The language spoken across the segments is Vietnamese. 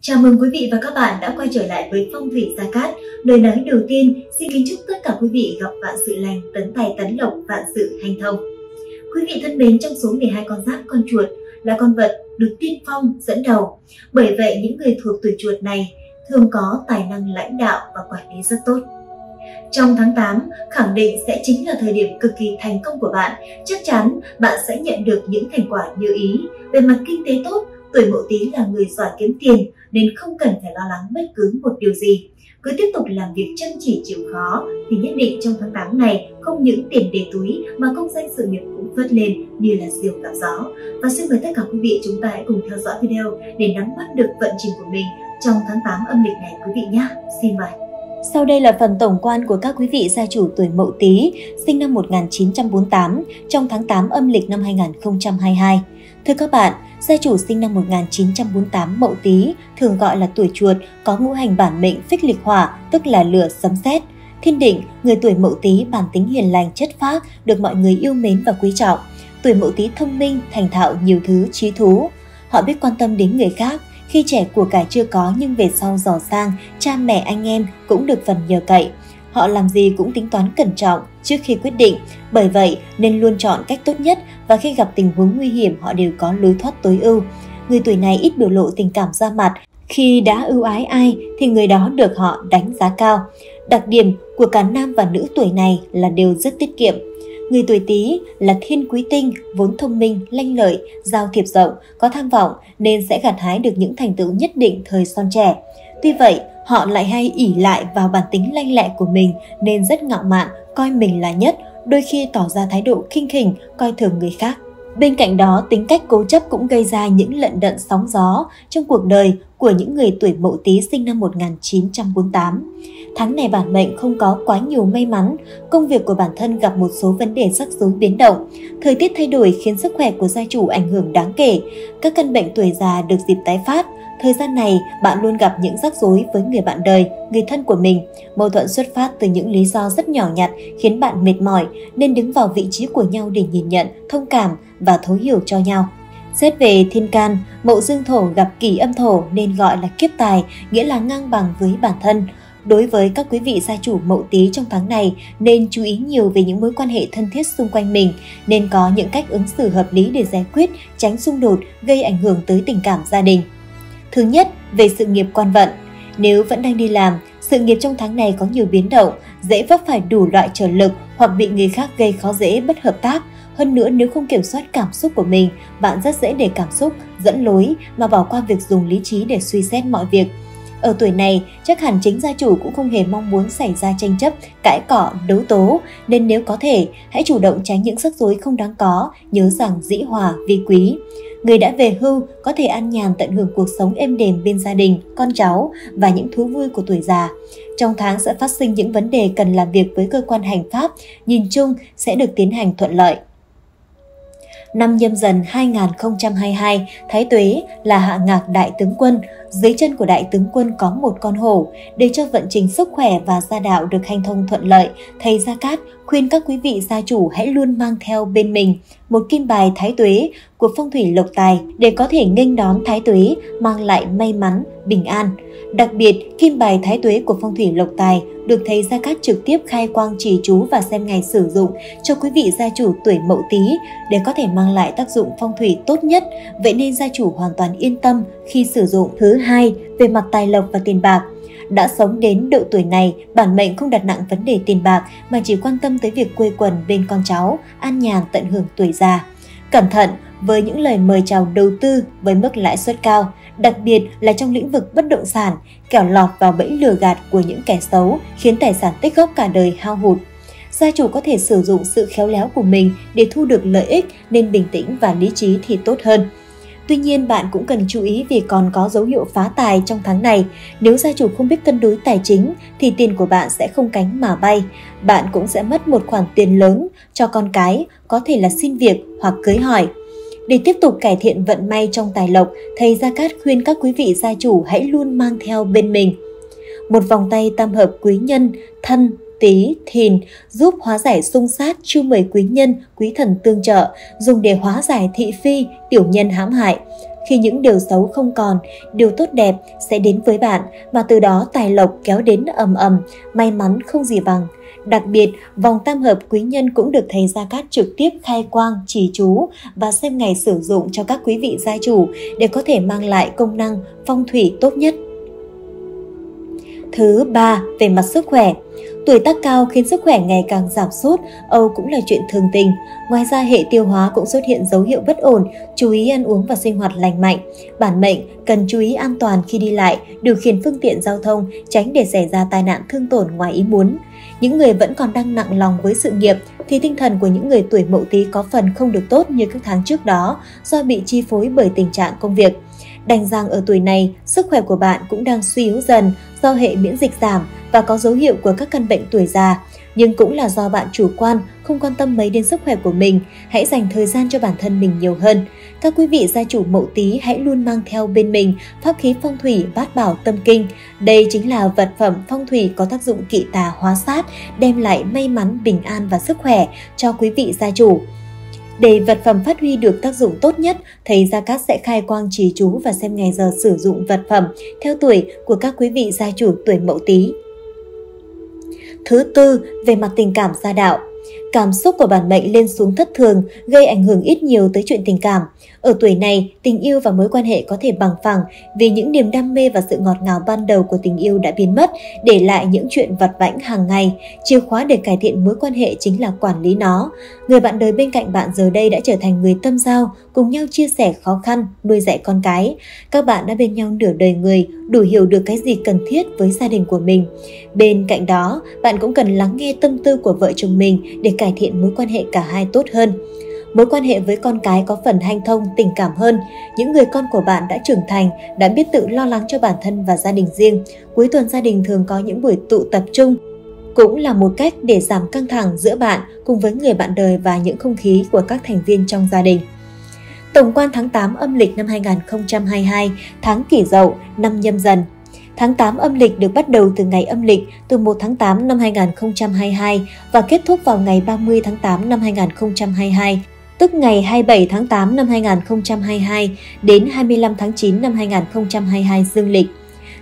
Chào mừng quý vị và các bạn đã quay trở lại với Phong thủy Gia Cát. Lời nói đầu tiên xin kính chúc tất cả quý vị gặp vạn sự lành, tấn tài tấn lộc, vạn sự hành thông. Quý vị thân mến, trong số 12 con giáp con chuột là con vật được tiên phong dẫn đầu. Bởi vậy những người thuộc tuổi chuột này thường có tài năng lãnh đạo và quản lý rất tốt. Trong tháng 8, khẳng định sẽ chính là thời điểm cực kỳ thành công của bạn. Chắc chắn bạn sẽ nhận được những thành quả như ý. Về mặt kinh tế tốt, tuổi mậu tí là người giỏi kiếm tiền nên không cần phải lo lắng bất cứ một điều gì. Cứ tiếp tục làm việc chăm chỉ chịu khó thì nhất định trong tháng 8 này không những tiền đề túi mà công danh sự nghiệp cũng vớt lên như là diều gặp gió. Và xin mời tất cả quý vị chúng ta hãy cùng theo dõi video để nắm bắt được vận trình của mình trong tháng 8 âm lịch này quý vị nhé. Xin mời. Sau đây là phần tổng quan của các quý vị gia chủ tuổi Mậu Tý, sinh năm 1948 trong tháng 8 âm lịch năm 2022. Thưa các bạn, gia chủ sinh năm 1948 Mậu Tý, thường gọi là tuổi chuột, có ngũ hành bản mệnh phích lịch hỏa, tức là lửa sấm sét. Thiên định, người tuổi Mậu Tý bản tính hiền lành chất phác, được mọi người yêu mến và quý trọng. Tuổi Mậu Tý thông minh, thành thạo nhiều thứ, trí thú. Họ biết quan tâm đến người khác, khi trẻ của cải chưa có nhưng về sau giàu sang, cha mẹ anh em cũng được phần nhờ cậy. Họ làm gì cũng tính toán cẩn trọng trước khi quyết định, bởi vậy nên luôn chọn cách tốt nhất và khi gặp tình huống nguy hiểm họ đều có lối thoát tối ưu. Người tuổi này ít biểu lộ tình cảm ra mặt, khi đã ưu ái ai thì người đó được họ đánh giá cao. Đặc điểm của cả nam và nữ tuổi này là đều rất tiết kiệm, Người tuổi Tý là thiên quý tinh, vốn thông minh, lanh lợi, giao thiệp rộng, có tham vọng nên sẽ gặt hái được những thành tựu nhất định thời son trẻ. Tuy vậy, họ lại hay ỉ lại vào bản tính lanh lẹ của mình nên rất ngạo mạn, coi mình là nhất, đôi khi tỏ ra thái độ khinh khỉnh, coi thường người khác. Bên cạnh đó, tính cách cố chấp cũng gây ra những lận đận sóng gió trong cuộc đời của những người tuổi Mậu Tý sinh năm 1948. Tháng này bản mệnh không có quá nhiều may mắn, công việc của bản thân gặp một số vấn đề rắc rối biến động. Thời tiết thay đổi khiến sức khỏe của gia chủ ảnh hưởng đáng kể. Các căn bệnh tuổi già được dịp tái phát. Thời gian này, bạn luôn gặp những rắc rối với người bạn đời, người thân của mình. Mâu thuẫn xuất phát từ những lý do rất nhỏ nhặt khiến bạn mệt mỏi nên đứng vào vị trí của nhau để nhìn nhận, thông cảm và thấu hiểu cho nhau. Xét về thiên can, mậu dương thổ gặp kỷ âm thổ nên gọi là kiếp tài, nghĩa là ngang bằng với bản thân. Đối với các quý vị gia chủ mậu tý trong tháng này nên chú ý nhiều về những mối quan hệ thân thiết xung quanh mình, nên có những cách ứng xử hợp lý để giải quyết, tránh xung đột, gây ảnh hưởng tới tình cảm gia đình. Thứ nhất, về sự nghiệp quan vận. Nếu vẫn đang đi làm, sự nghiệp trong tháng này có nhiều biến động, dễ vấp phải đủ loại trở lực hoặc bị người khác gây khó dễ bất hợp tác, hơn nữa nếu không kiểm soát cảm xúc của mình, bạn rất dễ để cảm xúc dẫn lối mà bỏ qua việc dùng lý trí để suy xét mọi việc. Ở tuổi này, chắc hẳn chính gia chủ cũng không hề mong muốn xảy ra tranh chấp, cãi cọ, đấu tố, nên nếu có thể, hãy chủ động tránh những rắc rối không đáng có, nhớ rằng dĩ hòa vi quý. Người đã về hưu có thể an nhàn tận hưởng cuộc sống êm đềm bên gia đình, con cháu và những thú vui của tuổi già. Trong tháng sẽ phát sinh những vấn đề cần làm việc với cơ quan hành pháp, nhìn chung sẽ được tiến hành thuận lợi. Năm nhâm dần 2022, Thái Tuế là hạ ngạc đại tướng quân, dưới chân của đại tướng quân có một con hổ. Để cho vận trình sức khỏe và gia đạo được hành thông thuận lợi, thầy Gia Cát khuyên các quý vị gia chủ hãy luôn mang theo bên mình một kim bài thái tuế của phong thủy lộc tài để có thể nghênh đón thái tuế mang lại may mắn, bình an. Đặc biệt, kim bài thái tuế của phong thủy lộc tài được thầy Gia Cát trực tiếp khai quang trì chú và xem ngày sử dụng cho quý vị gia chủ tuổi mậu tý để có thể mang lại tác dụng phong thủy tốt nhất. Vậy nên gia chủ hoàn toàn yên tâm khi sử dụng. Thứ hai, về mặt tài lộc và tiền bạc, đã sống đến độ tuổi này, bản mệnh không đặt nặng vấn đề tiền bạc mà chỉ quan tâm tới việc quê quần bên con cháu, an nhàn tận hưởng tuổi già. Cẩn thận với những lời mời chào đầu tư với mức lãi suất cao, đặc biệt là trong lĩnh vực bất động sản, kẻo lọt vào bẫy lừa gạt của những kẻ xấu khiến tài sản tích góp cả đời hao hụt. Gia chủ có thể sử dụng sự khéo léo của mình để thu được lợi ích nên bình tĩnh và lý trí thì tốt hơn. Tuy nhiên bạn cũng cần chú ý vì còn có dấu hiệu phá tài trong tháng này. Nếu gia chủ không biết cân đối tài chính thì tiền của bạn sẽ không cánh mà bay. Bạn cũng sẽ mất một khoản tiền lớn cho con cái, có thể là xin việc hoặc cưới hỏi. Để tiếp tục cải thiện vận may trong tài lộc, thầy Gia Cát khuyên các quý vị gia chủ hãy luôn mang theo bên mình một vòng tay tam hợp quý nhân, thân, Tý, Thìn giúp hóa giải xung sát, chư mời quý nhân, quý thần tương trợ, dùng để hóa giải thị phi, tiểu nhân hãm hại. Khi những điều xấu không còn, điều tốt đẹp sẽ đến với bạn và từ đó tài lộc kéo đến ầm ầm, may mắn không gì bằng. Đặc biệt, vòng tam hợp quý nhân cũng được thầy Gia Cát trực tiếp khai quang, chỉ chú và xem ngày sử dụng cho các quý vị gia chủ để có thể mang lại công năng phong thủy tốt nhất. Thứ ba, về mặt sức khỏe. Tuổi tác cao khiến sức khỏe ngày càng giảm sút, Âu cũng là chuyện thường tình. Ngoài ra hệ tiêu hóa cũng xuất hiện dấu hiệu bất ổn, chú ý ăn uống và sinh hoạt lành mạnh. Bản mệnh cần chú ý an toàn khi đi lại, điều khiển phương tiện giao thông, tránh để xảy ra tai nạn thương tổn ngoài ý muốn. Những người vẫn còn đang nặng lòng với sự nghiệp thì tinh thần của những người tuổi mậu tý có phần không được tốt như các tháng trước đó do bị chi phối bởi tình trạng công việc. Đành rằng ở tuổi này, sức khỏe của bạn cũng đang suy yếu dần do hệ miễn dịch giảm và có dấu hiệu của các căn bệnh tuổi già, nhưng cũng là do bạn chủ quan, không quan tâm mấy đến sức khỏe của mình. Hãy dành thời gian cho bản thân mình nhiều hơn. Các quý vị gia chủ mậu tí hãy luôn mang theo bên mình pháp khí phong thủy bát bảo tâm kinh. Đây chính là vật phẩm phong thủy có tác dụng kỵ tà hóa sát, đem lại may mắn, bình an và sức khỏe cho quý vị gia chủ. Để vật phẩm phát huy được tác dụng tốt nhất, thầy Gia Cát sẽ khai quang trì chú và xem ngày giờ sử dụng vật phẩm theo tuổi của các quý vị gia chủ tuổi mậu tý. Thứ tư, về mặt tình cảm gia đạo. Cảm xúc của bản mệnh lên xuống thất thường, gây ảnh hưởng ít nhiều tới chuyện tình cảm. Ở tuổi này, tình yêu và mối quan hệ có thể bằng phẳng vì những niềm đam mê và sự ngọt ngào ban đầu của tình yêu đã biến mất, để lại những chuyện vặt vãnh hàng ngày. Chìa khóa để cải thiện mối quan hệ chính là quản lý nó. Người bạn đời bên cạnh bạn giờ đây đã trở thành người tâm giao, cùng nhau chia sẻ khó khăn, nuôi dạy con cái. Các bạn đã bên nhau nửa đời người, đủ hiểu được cái gì cần thiết với gia đình của mình. Bên cạnh đó, bạn cũng cần lắng nghe tâm tư của vợ chồng mình để cải thiện mối quan hệ cả hai tốt hơn. Mối quan hệ với con cái có phần hanh thông, tình cảm hơn. Những người con của bạn đã trưởng thành, đã biết tự lo lắng cho bản thân và gia đình riêng. Cuối tuần gia đình thường có những buổi tụ tập chung, cũng là một cách để giảm căng thẳng giữa bạn cùng với người bạn đời và những không khí của các thành viên trong gia đình. Tổng quan tháng 8 âm lịch năm 2022, tháng kỷ dậu, năm nhâm dần. Tháng 8 âm lịch được bắt đầu từ ngày âm lịch từ 1 tháng 8 năm 2022 và kết thúc vào ngày 30 tháng 8 năm 2022, tức ngày 27 tháng 8 năm 2022 đến 25 tháng 9 năm 2022 dương lịch.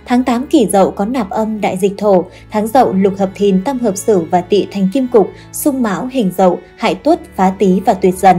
Tháng 8 kỷ dậu có nạp âm đại dịch thổ, tháng dậu lục hợp thìn tam hợp sửu và tỵ thành kim cục, sung mão hình dậu, hại tuất, phá tý và tuyệt dần.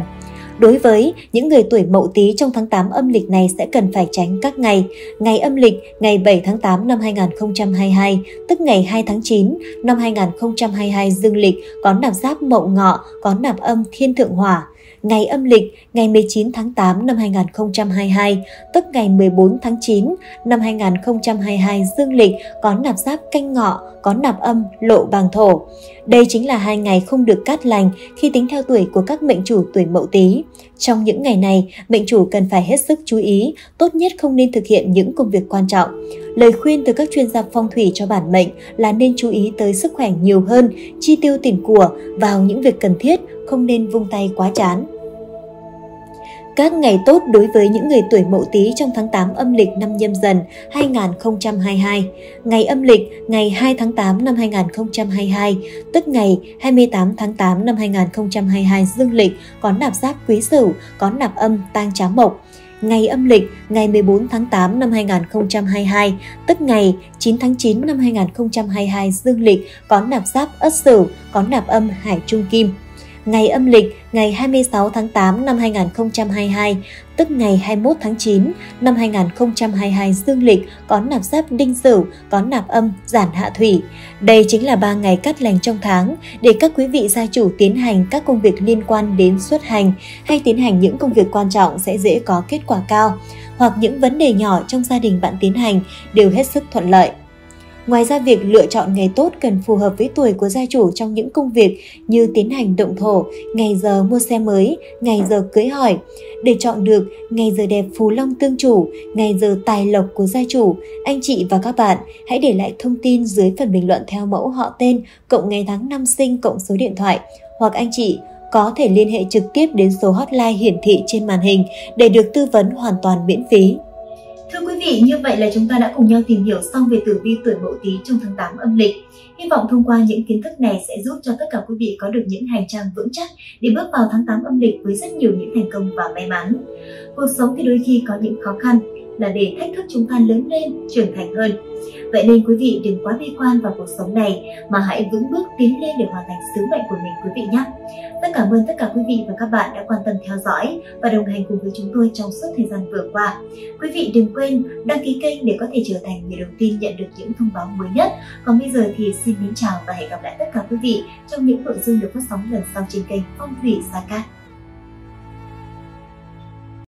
Đối với những người tuổi mậu tí trong tháng 8 âm lịch này sẽ cần phải tránh các ngày. Ngày âm lịch ngày 7 tháng 8 năm 2022, tức ngày 2 tháng 9 năm 2022 dương lịch có nạp giáp mậu ngọ, có nạp âm thiên thượng hỏa ngày âm lịch ngày 19 tháng 8 năm 2022, tức ngày 14 tháng 9 năm 2022 dương lịch có nạp giáp canh ngọ, có nạp âm lộ bàng thổ. Đây chính là hai ngày không được cát lành khi tính theo tuổi của các mệnh chủ tuổi mậu tý. Trong những ngày này, mệnh chủ cần phải hết sức chú ý, tốt nhất không nên thực hiện những công việc quan trọng. Lời khuyên từ các chuyên gia phong thủy cho bản mệnh là nên chú ý tới sức khỏe nhiều hơn, chi tiêu tiền của vào những việc cần thiết, không nên vung tay quá chán. Các ngày tốt đối với những người tuổi mậu tý trong tháng 8 âm lịch năm nhâm dần 2022. Ngày âm lịch ngày 2 tháng 8 năm 2022, tức ngày 28 tháng 8 năm 2022 dương lịch có nạp giáp quý sửu, có nạp âm tang tráng mộc ngày âm lịch ngày 14 tháng 8 năm 2022, tức ngày 9 tháng 9 năm 2022 dương lịch có nạp giáp ất sửu, có nạp âm hải trung kim ngày âm lịch ngày 26 tháng 8 năm 2022, tức ngày 21 tháng 9 năm 2022 dương lịch có nạp giáp đinh sửu, có nạp âm giản hạ thủy. Đây chính là 3 ngày cắt lành trong tháng để các quý vị gia chủ tiến hành các công việc liên quan đến xuất hành hay tiến hành những công việc quan trọng sẽ dễ có kết quả cao hoặc những vấn đề nhỏ trong gia đình bạn tiến hành đều hết sức thuận lợi. Ngoài ra việc lựa chọn ngày tốt cần phù hợp với tuổi của gia chủ trong những công việc như tiến hành động thổ, ngày giờ mua xe mới, ngày giờ cưới hỏi. Để chọn được ngày giờ đẹp phù long tương chủ, ngày giờ tài lộc của gia chủ, anh chị và các bạn hãy để lại thông tin dưới phần bình luận theo mẫu họ tên, cộng ngày tháng năm sinh, cộng số điện thoại hoặc anh chị có thể liên hệ trực tiếp đến số hotline hiển thị trên màn hình để được tư vấn hoàn toàn miễn phí. Thưa quý vị, như vậy là chúng ta đã cùng nhau tìm hiểu xong về tử vi tuổi Mậu Tý trong tháng 8 âm lịch. Hy vọng thông qua những kiến thức này sẽ giúp cho tất cả quý vị có được những hành trang vững chắc để bước vào tháng 8 âm lịch với rất nhiều những thành công và may mắn. Cuộc sống thì đôi khi có những khó khăn là để thách thức chúng ta lớn lên, trưởng thành hơn. Vậy nên quý vị đừng quá bi quan vào cuộc sống này, mà hãy vững bước tiến lên để hoàn thành sứ mệnh của mình quý vị nhé. Rất cảm ơn tất cả quý vị và các bạn đã quan tâm theo dõi và đồng hành cùng với chúng tôi trong suốt thời gian vừa qua. Quý vị đừng quên đăng ký kênh để có thể trở thành người đầu tiên nhận được những thông báo mới nhất. Còn bây giờ thì xin kính chào và hẹn gặp lại tất cả quý vị trong những nội dung được phát sóng lần sau trên kênh Phong thủy Sa Cát.